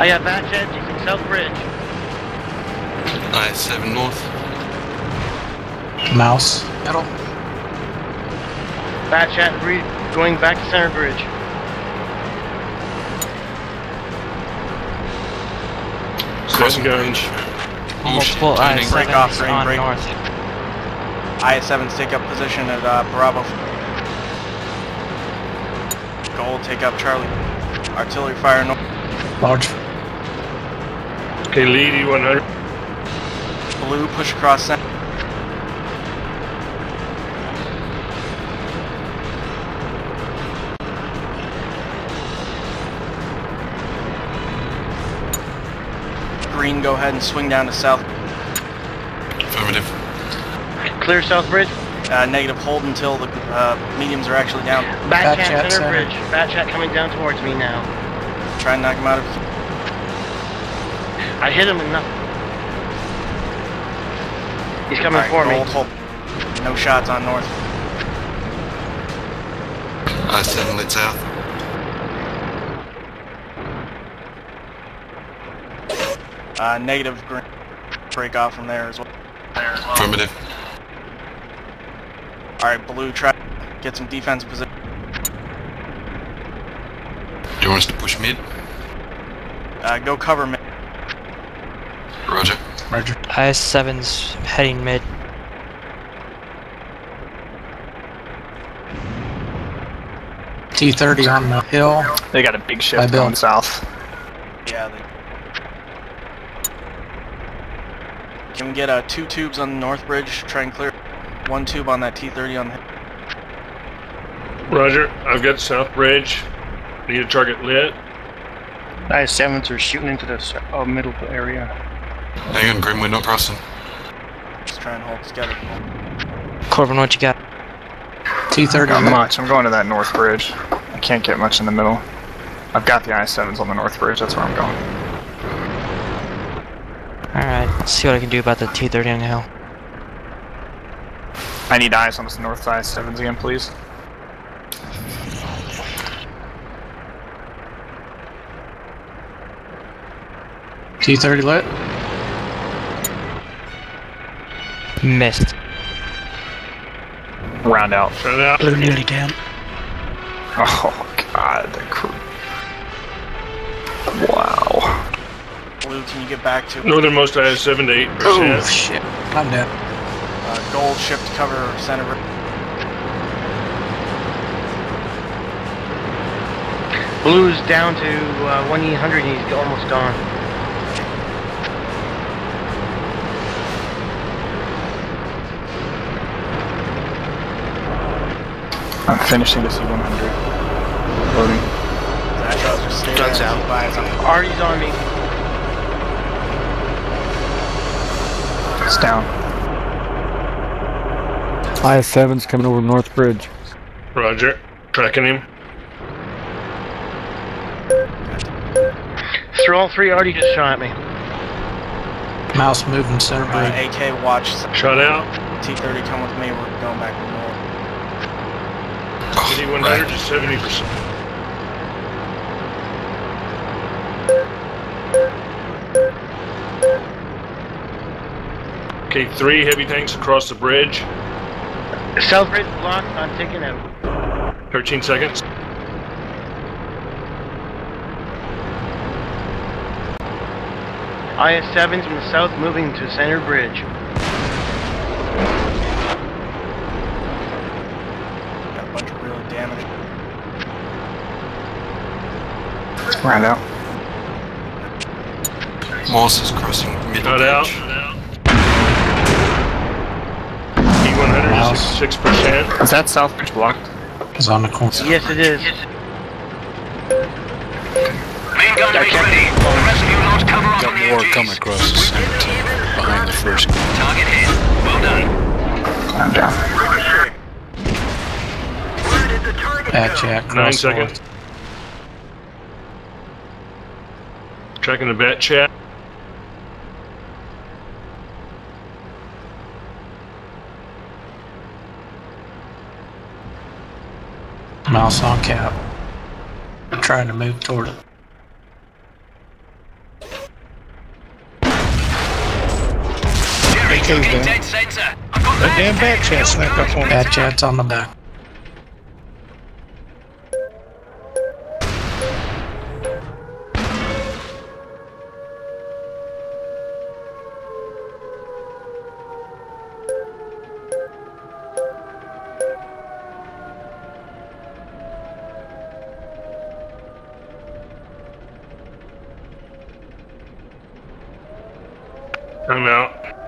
I got Bat Chat using South Bridge. I-7 north. Mouse. Middle. Bat Chat re- going back to Center Bridge. Crossing range. Multiple turning. I-7s Break off, green, on break. north. IS-7s take up position at uh, Bravo. Gold take up Charlie. Artillery fire north. Large. Okay, lead E100. Blue push across center. Green go ahead and swing down to south. Affirmative. Clear South Bridge. Uh, negative hold until the uh, mediums are actually down. Bat, Bat Chat, Jet, Center, center. Bridge. Bat Chat coming down towards me now. Try and knock him out of I hit him and nothing. He's coming Alright, for me. gold, hold. No shots on north. I-7 lit south. Uh, negative green. Break off from there as well. There. Affirmative. Alright, blue try get some defense position. Do you want us to push mid? Uh, go cover me. Roger. Roger. I-7's heading mid. T30 on the hill. They got a big By shift Bill. going south. Yeah. They... Can we get uh, two tubes on the north bridge? Try and clear one tube on that T30 on the. Roger. I've got South Bridge. Need a target lit. I-7s are shooting into the uh, middle area. Hang on, Grim, we're not crossing. Just try and hold together. Corbin, what you got? T30 Not much. I'm going to that north bridge. I can't get much in the middle. I've got the I-7s on the north bridge. That's where I'm going. Alright, let's see what I can do about the T-30 on the hill. I need eyes on this north side 7s again, please. T30 lit. Missed. Round out. Shut it out. Blue nearly down. Oh god, the crew. Wow. Blue, can you get back to Northernmost I have seven to 8%. Oh shit. I'm dead. uh, gold shift cover center? Blue's down to uh, 1E100 and he's almost gone. I'm finishing this E100. Loading. Zach, just stay Guns out. Keep eyes on it. Artie's on me. It's down. IS-7's coming over North Bridge. Roger. Tracking him. Through all three, Artie just shot at me. Mouse moving center Uh. AK watch Shot out. T30 come with me. We're going back to north. Oh, E100 right. to 70%. Okay, three heavy tanks across the bridge. South Bridge blocked. I'm taking out. 13 seconds. IS-7s from the south moving to Center Bridge. Got a bunch of really damage. Round out. Morse is crossing mid Shot out. E100 is 6%. Is that south bridge blocked? Is on the corner. Yes, it is. Main gun is ready. All the rest of you lost cover off on Got more coming across the center behind the first. Target hit. Well done. I'm down. Where did the target go? jack. Nine seconds. Checking the bat chat. Mouse on cap. I'm trying to move toward it. That damn bat chat snuck up on me. Bat chat's on the back. I'm out.